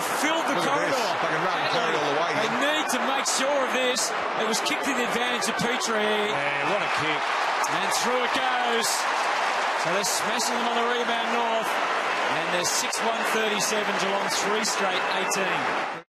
have filled the Look corridor. They all the way. They need to make sure of this. It was kicked in the advantage of Petrie. Yeah, what a kick. And through it goes. So they're smashing them on the rebound north. And they're 6 1 37. Geelong 3 straight 18.